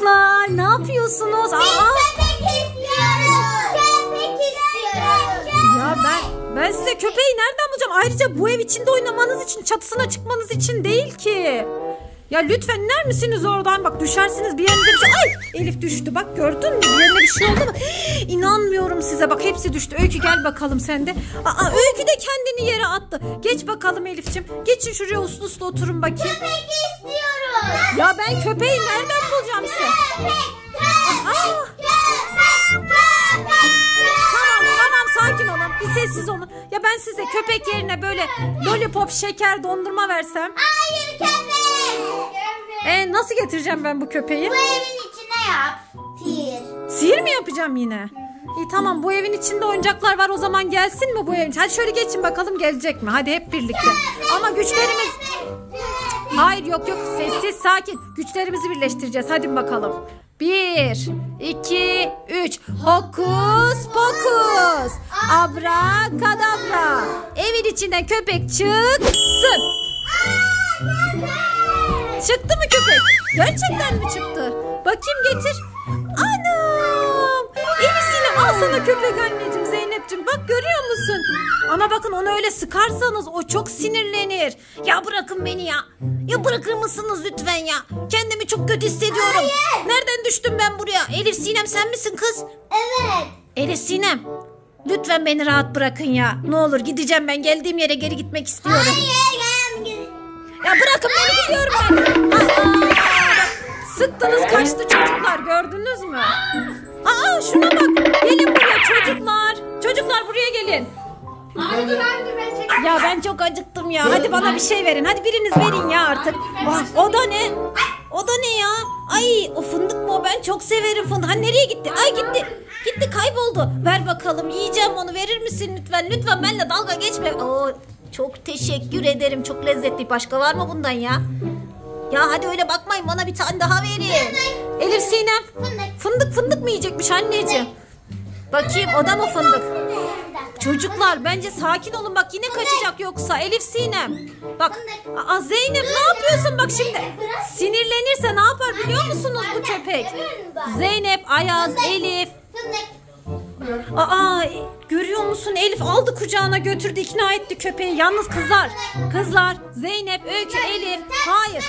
Çocuklar ne yapıyorsunuz? Aa, Köpek istiyorum. Köpek istiyorum. ya ben ben size köpeği nereden bulacağım? Ayrıca bu ev içinde oynamanız için, çatısına çıkmanız için değil ki. Ya lütfen iner misiniz oradan? Bak düşersiniz bir yerinize bir şey. Ay Elif düştü bak gördün mü? Bir yerine bir şey oldu mu? İnanmıyorum size bak hepsi düştü. Öykü gel bakalım sen de. Aa Öykü de kendini yere attı. Geç bakalım Elif'ciğim. Geçin şuraya uslu uslu oturun bakayım. Köpek istiyorum. Ya ben köpeği nereden bulacağım size? Köpek. Aa, Köpek. Köpek. Tamam tamam sakin olun. Bir sessiz olun. Ya ben size köpek yerine böyle lollipop, şeker, dondurma versem. Hayır köpek. E nasıl getireceğim ben bu köpeği? Bu evin içine yap. Sihir. Sihir mi yapacağım yine? İyi tamam bu evin içinde oyuncaklar var o zaman gelsin mi bu evin? Hadi şöyle geçin bakalım gelecek mi? Hadi hep birlikte. Ama güçlerimiz... Hayır yok yok sessiz sakin. Güçlerimizi birleştireceğiz. Hadi bakalım. Bir, iki, üç. Hokus pokus. Abrakadabra. Evin içinden köpek çıksın. Çıktı mı köpek? Gerçekten mi çıktı? Bakayım getir. Al sana köpek anneciğim Zeynep'ciğim. Bak görüyor musun? Ama bakın onu öyle sıkarsanız o çok sinirlenir. Ya bırakın beni ya. Ya bırakır mısınız lütfen ya? Kendimi çok kötü hissediyorum. Nereden düştüm ben buraya? Elif Sinem sen misin kız? Evet. Elif Sinem. Lütfen beni rahat bırakın ya. Ne olur gideceğim ben geldiğim yere geri gitmek istiyorum. Hayır. Ya bırakın beni gidiyorum ben. Aa, sıktınız kaçtı çocuklar gördünüz mü? Aa şuna bak. Gelin buraya çocuklar. Çocuklar buraya gelin. Abi dur ben çekeyim. Ya ben çok acıktım ya. Hadi bana bir şey verin. Hadi biriniz verin ya artık. Vah, o da ne? O da ne ya? Ay o fındık mı o? Ben çok severim fındık. Ha nereye gitti? Ay gitti. Gitti kayboldu. Ver bakalım yiyeceğim onu verir misin lütfen? Lütfen benimle dalga geçme. Oo, çok teşekkür ederim. Çok lezzetli. Başka var mı bundan ya? Ya hadi öyle bakmayın bana bir tane daha verin. Elif Sinem. Fındık. Fındık fındık mı yiyecekmiş anneciğim? Bakayım o da mı fındık? Çocuklar bence sakin olun bak yine kaçacak yoksa Elif Sinem. Bak aa, Zeynep ne yapıyorsun bak şimdi. Sinirlenirse ne yapar biliyor musunuz bu köpek? Zeynep, Ayaz, Elif. Aa görüyor musun Elif aldı kucağına götürdü ikna etti köpeği. Yalnız kızlar, kızlar, Zeynep, Öykü, Elif. Hayır,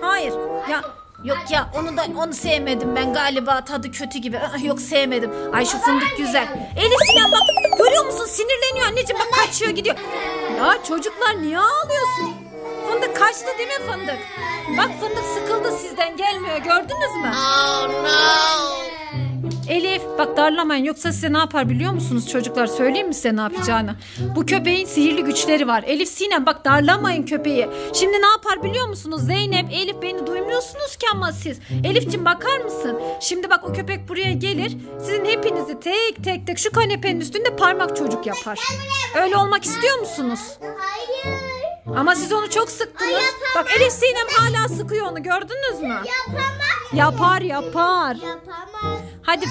hayır. Ya Yok ya onu da onu sevmedim ben galiba tadı kötü gibi. Aa, Yok sevmedim. Ay şu fındık güzel. Elif Sinem bak görüyor musun sinirleniyor anneciğim bak kaçıyor gidiyor. Ya çocuklar niye ağlıyorsun? Fındık kaçtı değil mi fındık? Bak fındık sıkıldı sizden gelmiyor gördünüz mü? Elif bak darlamayın yoksa size ne yapar biliyor musunuz çocuklar söyleyeyim mi size ne yapacağını? Bu köpeğin sihirli güçleri var. Elif Sinem bak darlamayın köpeği. Şimdi ne yapar biliyor musunuz? Zeynep, Elif beni duymuyorsunuz ki ama siz. Elifçim bakar mısın? Şimdi bak o köpek buraya gelir. Sizin hepinizi tek tek tek şu kanepenin üstünde parmak çocuk yapar. Öyle olmak istiyor musunuz? Hayır. Ama siz onu çok sıktınız. Bak Elif Sinem hala sıkıyor onu gördünüz mü? Yapamaz. Yapar yapar. Yapamaz. Hadi.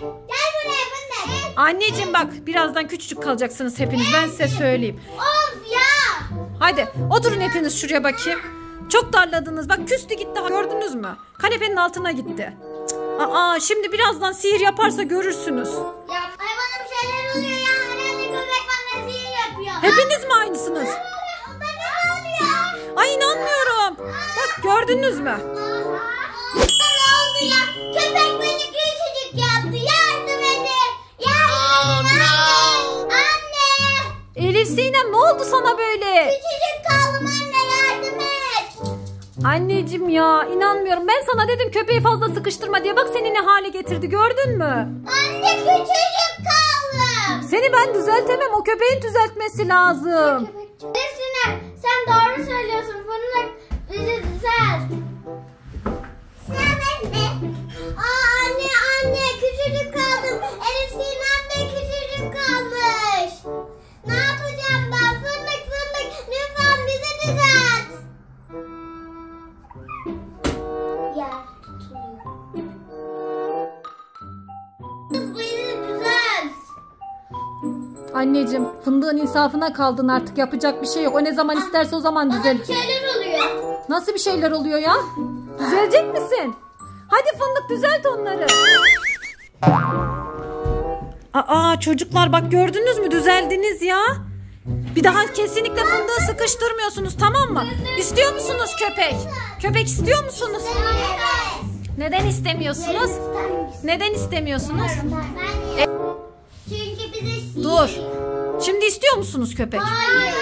Gel buraya fındık. Anneciğim bak birazdan küçücük kalacaksınız hepiniz ben size söyleyeyim. Of ya. Hadi oturun hepiniz şuraya bakayım. Çok darladınız bak küstü gitti gördünüz mü? Kanepenin altına gitti. Cık, Aa şimdi birazdan sihir yaparsa görürsünüz. Ya ay bana bir şeyler oluyor ya. Herhalde köpek bana sihir yapıyor. Hepiniz mi aynısınız? Ay inanmıyorum. Bak gördünüz mü? Oldu sana böyle? Küçücük kaldım anne yardım et. Anneciğim ya inanmıyorum. Ben sana dedim köpeği fazla sıkıştırma diye. Bak seni ne hale getirdi gördün mü? Anne küçücük kaldım. Seni ben düzeltemem. O köpeğin düzeltmesi lazım. Sinem sen doğru söylüyorsun. Fındık bizi düzelt. Sen anne. Aa anne anne küçücük kaldım. Elif Sinem de küçücük kalmış. Anneciğim fındığın insafına kaldın artık yapacak bir şey yok. O ne zaman isterse o zaman Bana düzel. bir şeyler oluyor. Nasıl bir şeyler oluyor ya? Düzelecek misin? Hadi fındık düzelt onları. Aa çocuklar bak gördünüz mü düzeldiniz ya. Bir daha kesinlikle fındığı sıkıştırmıyorsunuz tamam mı? İstiyor musunuz köpek? Köpek istiyor musunuz? Neden istemiyorsunuz? Neden istemiyorsunuz? Bize Dur. Şimdi istiyor musunuz köpek? Hayır.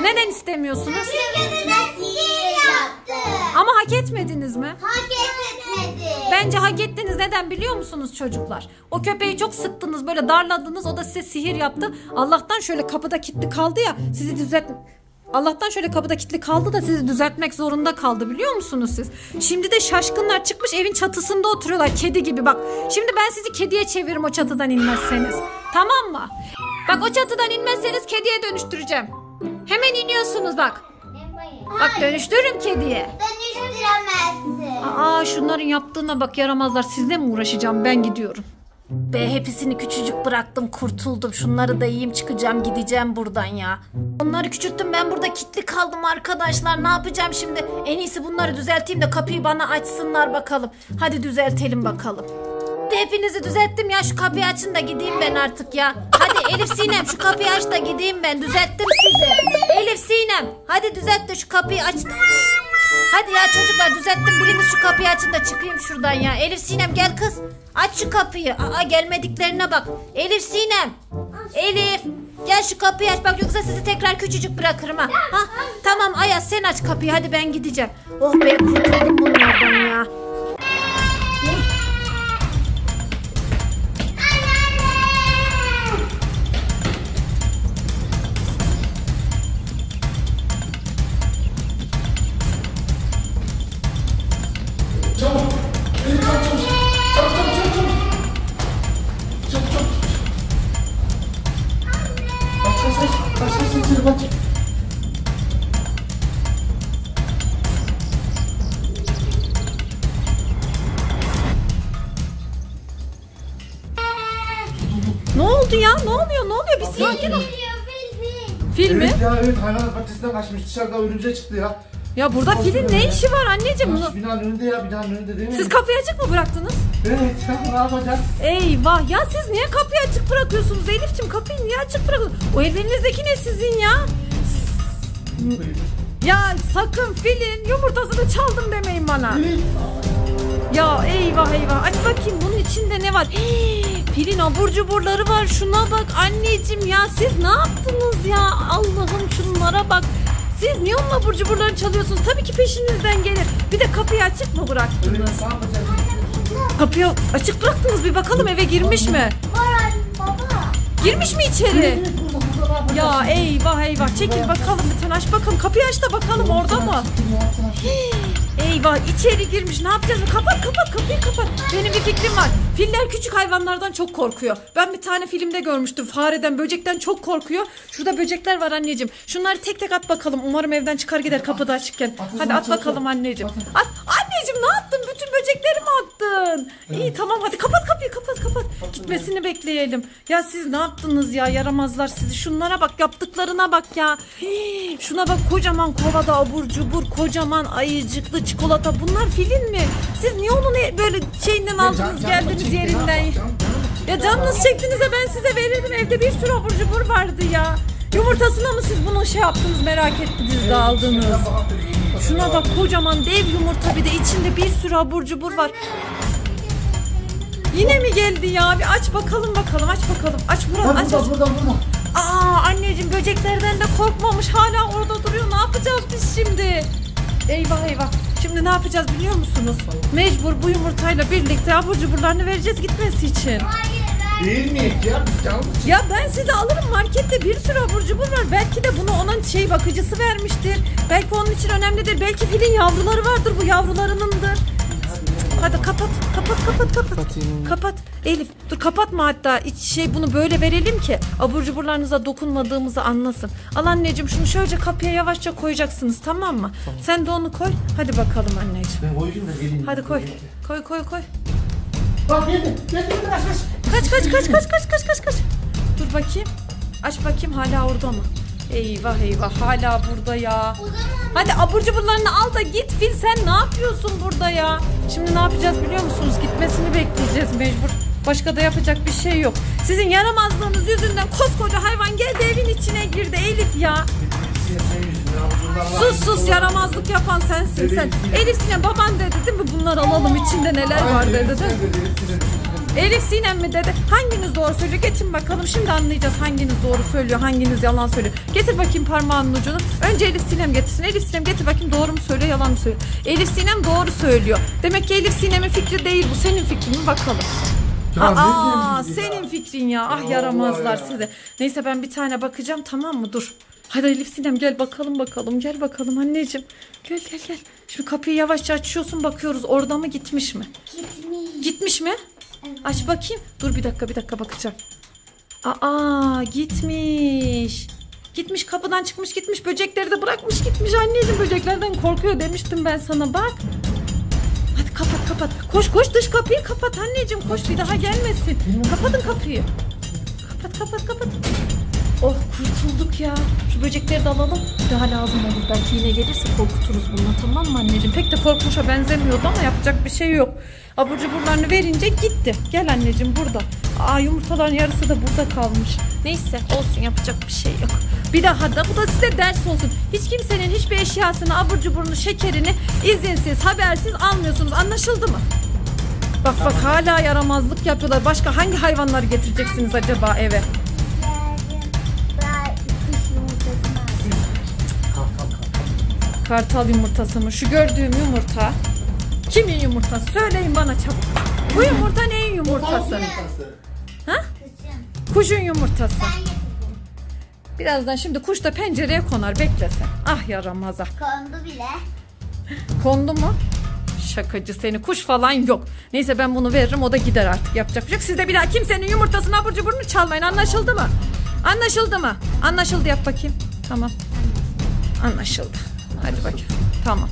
Neden istemiyorsunuz? Çünkü bize sihir yaptı. Ama hak etmediniz mi? Hak etmedi. Bence hak ettiniz. Neden biliyor musunuz çocuklar? O köpeği çok sıktınız, böyle darladınız. O da size sihir yaptı. Allah'tan şöyle kapıda kilitli kaldı ya. Sizi düzelt Allah'tan şöyle kapıda kilitli kaldı da sizi düzeltmek zorunda kaldı biliyor musunuz siz? Şimdi de şaşkınlar çıkmış evin çatısında oturuyorlar kedi gibi bak. Şimdi ben sizi kediye çeviririm o çatıdan inmezseniz. Tamam mı? Bak o çatıdan inmezseniz kediye dönüştüreceğim. Hemen iniyorsunuz bak. Bak dönüştürürüm kediye. Dönüştüremezsin. Aa şunların yaptığına bak yaramazlar. Sizle mi uğraşacağım? Ben gidiyorum. Be hepsini küçücük bıraktım kurtuldum. Şunları da yiyeyim çıkacağım gideceğim buradan ya. Onları küçülttüm ben burada kilitli kaldım arkadaşlar. Ne yapacağım şimdi? En iyisi bunları düzelteyim de kapıyı bana açsınlar bakalım. Hadi düzeltelim bakalım. Hadi Hepinizi düzelttim ya şu kapıyı açın da gideyim ben artık ya. Hadi Elif Sinem şu kapıyı aç da gideyim ben düzelttim sizi. Elif Sinem hadi düzelt de şu kapıyı aç. Hadi ya çocuklar düzelttim biriniz şu kapıyı açın da çıkayım şuradan ya. Elif Sinem gel kız. Aç şu kapıyı. Aa gelmediklerine bak. Elif Sinem. Elif. Gel şu kapıyı aç bak yoksa sizi tekrar küçücük bırakırım ha. ha tamam Ayaz sen aç kapıyı hadi ben gideceğim. Oh be kurtuldum bunlardan ya. Oldu ya? Ne oluyor? Ne oluyor? Bir sakin ol. Fil mi? Evet ya evet hayvanat bahçesinden kaçmış. Dışarıda örümcek çıktı ya. Ya burada filin ne işi var anneciğim? Kaç binanın önünde ya binanın önünde değil mi? Siz kapıyı açık mı bıraktınız? Evet ya ne yapacağız? Eyvah ya siz niye kapıyı açık bırakıyorsunuz Elif'ciğim kapıyı niye açık bırakıyorsunuz? O ellerinizdeki ne sizin ya? Ya sakın filin yumurtasını çaldım demeyin bana. Ya eyvah eyvah aç bakayım bunun içinde ne var? Hii, filin abur cuburları var şuna bak anneciğim ya siz ne yaptınız ya Allah'ım şunlara bak. Siz niye onun abur cuburlarını çalıyorsunuz? Tabii ki peşinizden gelir. Bir de kapıyı açık mı bıraktınız? Kapıyı açık bıraktınız bir bakalım eve girmiş mi? Baba. Girmiş mi içeri? Ya eyvah eyvah çekil bakalım lütfen aç bakalım kapıyı aç da bakalım orada mı? Eyvah içeri girmiş ne yapacağız? Kapat kapat kapıyı kapat. Benim bir fikrim var. Filler küçük hayvanlardan çok korkuyor. Ben bir tane filmde görmüştüm. Fareden böcekten çok korkuyor. Şurada böcekler var anneciğim. Şunları tek tek at bakalım. Umarım evden çıkar gider kapıda açıkken. Atın, Hadi at bakalım anneciğim. At. Anneciğim ne yaptın? Bütün böcekleri mi attın? İyi tamam hadi kapat kapıyı kapat kapat. Gitmesini bekleyelim. Ya siz ne yaptınız ya yaramazlar sizi. Şunlara bak yaptıklarına bak ya. Hii, şuna bak kocaman kovada abur cubur kocaman ayıcıklı çikolata. Bunlar filin mi? Siz niye onun e- böyle şeyinden aldınız geldiniz yerinden? Ya canınız çektiğinizde ben size verirdim. Evde bir sürü abur cubur vardı ya. Yumurtasına mı siz bunu şey yaptınız merak ettiniz de aldınız. Şuna bak kocaman dev yumurta bir de içinde bir sürü abur cubur var. Yine mi geldi ya? Bir aç bakalım bakalım aç bakalım. Aç Murat aç Burada aç. burada burada. Aa anneciğim böceklerden de korkmamış hala orada duruyor. Ne şimdi? Eyvah eyvah. Şimdi ne yapacağız biliyor musunuz? Mecbur bu yumurtayla birlikte abur cuburlarını vereceğiz gitmesi için. Değil mi ya? Ya ben size alırım markette bir sürü abur cubur var. Belki de bunu onun şey bakıcısı vermiştir. Belki onun için önemlidir. Belki filin yavruları vardır bu yavrularınındır. Hadi kapat kapat kapat kapat. Kapatayım. Kapat. Elif dur kapatma hatta. İç şey bunu böyle verelim ki abur cuburlarınıza dokunmadığımızı anlasın. Al anneciğim şunu şöyle kapıya yavaşça koyacaksınız tamam mı? Sen de onu koy. Hadi bakalım anneciğim. Ben koyayım da geleyim. Hadi koy. Koy koy koy. Bak geldi. Geldi geldi kaç kaç. Kaç kaç kaç kaç kaç kaç kaç kaç. Dur bakayım. Aç bakayım hala orada mı? Eyvah eyvah hala burada ya. Hadi abur cuburlarını al da git Fil sen ne yapıyorsun burada ya? Şimdi ne yapacağız biliyor musunuz? Gitmesini bekleyeceğiz mecbur. Başka da yapacak bir şey yok. Sizin yaramazlığınız yüzünden koskoca hayvan geldi evin içine girdi Elif ya. Sus sus yaramazlık yapan sensin sen. Elif Sinem baban dedi değil mi bunları alalım içinde neler var dedi değil mi? Elif Sinem mi dedi? Hanginiz doğru söylüyor? Geçin bakalım. Şimdi anlayacağız hanginiz doğru söylüyor, hanginiz yalan söylüyor. Getir bakayım parmağının ucunu. Önce Elif Sinem getirsin. Elif Sinem getir bakayım doğru mu söylüyor, yalan mı söylüyor? Elif Sinem doğru söylüyor. Demek ki Elif Sinem'in fikri değil bu. Senin fikrin mi bakalım. Ya Aa, diyeyim ya? senin fikrin ya. Ah yaramazlar ya. size. Neyse ben bir tane bakacağım tamam mı? Dur. Hadi Elif Sinem gel bakalım bakalım. Gel bakalım anneciğim. Gel gel gel. Şimdi kapıyı yavaşça açıyorsun bakıyoruz orada mı gitmiş mi? gitmiş. Gitmiş mi? Aç bakayım. Dur bir dakika bir dakika bakacağım. Aa gitmiş. Gitmiş kapıdan çıkmış gitmiş böcekleri de bırakmış gitmiş anneciğim böceklerden korkuyor demiştim ben sana bak. Hadi kapat kapat. Koş koş dış kapıyı kapat anneciğim koş bir daha gelmesin. Kapatın kapıyı. Kapat kapat kapat. Oh kurtulduk ya. Şu böcekleri de alalım. Bir daha lazım olur. Belki yine gelirse korkuturuz bununla tamam mı anneciğim? Pek de korkmuşa benzemiyordu ama yapacak bir şey yok. Abur cuburlarını verince gitti. Gel anneciğim burada. Aa yumurtaların yarısı da burada kalmış. Neyse olsun yapacak bir şey yok. Bir daha da bu da size ders olsun. Hiç kimsenin hiçbir eşyasını, abur cuburunu, şekerini izinsiz, habersiz almıyorsunuz. Anlaşıldı mı? Bak bak hala yaramazlık yapıyorlar. Başka hangi hayvanları getireceksiniz acaba eve? Kartal yumurtası mı? Şu gördüğüm yumurta. Kimin yumurtası? Söyleyin bana çabuk. Bu yumurta neyin yumurtası? Ha? Kuşun yumurtası. Birazdan şimdi kuş da pencereye konar beklesen. Ah yaramaza. Kondu bile. Kondu mu? Şakacı seni. Kuş falan yok. Neyse ben bunu veririm o da gider artık. Yapacak bir şey yok. Siz de bir daha kimsenin yumurtasını abur cuburunu çalmayın. Anlaşıldı mı? Anlaşıldı mı? Anlaşıldı yap bakayım. Tamam. Anlaşıldı. Hadi bakayım. Tamam.